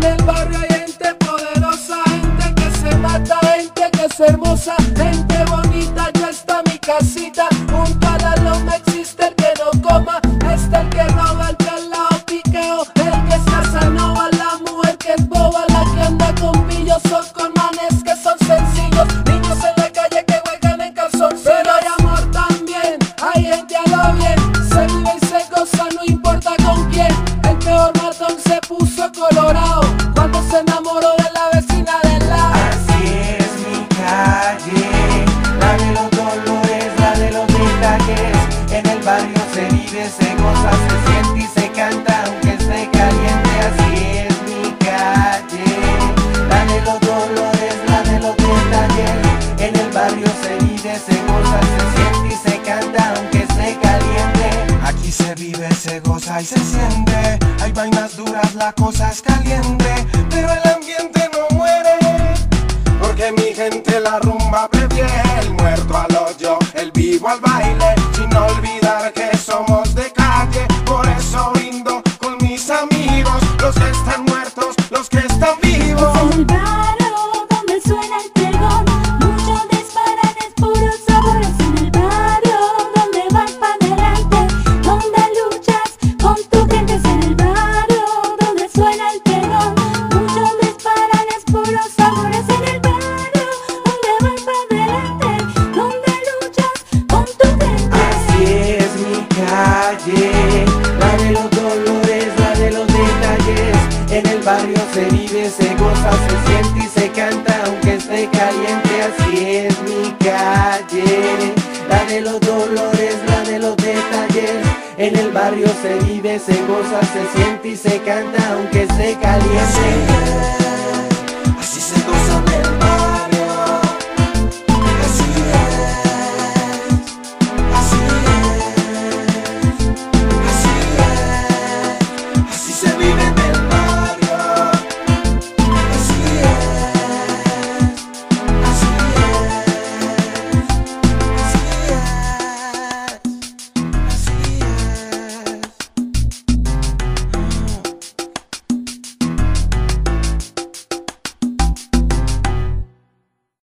en el barrio hay gente poderosa, gente que se mata, gente que es hermosa, gente bonita, ya está mi casita, un a la loma existe el que no coma, está el que roba, el que al lado piqueo, el que es casanova, la mujer que es boba, la que anda con pillos o con manes que son sencillos, niños en la calle que juegan en calzoncillos, pero hay amor también, hay gente a lo bien, se vive y se no importa con quién, el peor matón se puso colorado. Calle, la de los dolores, la de los detalles. En el barrio se vive, se goza, se siente y se canta, aunque esté caliente. Así es mi calle, la de los dolores, la de los detalles. En el barrio se vive, se goza, se siente y se canta, aunque esté caliente. Aquí se vive, se goza y se siente. Hay vainas duras, la cosa es caliente, pero muerto al hoyo, el vivo al baile, sin olvidar que somos de calle. Por eso brindo con mis amigos, los que están muertos, los que están vivos. En el barrio se vive, se goza, se siente y se canta Aunque esté caliente, así es mi calle. La de los dolores, la de los detalles. En el barrio se vive, se goza, se siente y se canta Aunque esté caliente. Así, se goza en el barrio Así es, así es, así es. Así se vive en el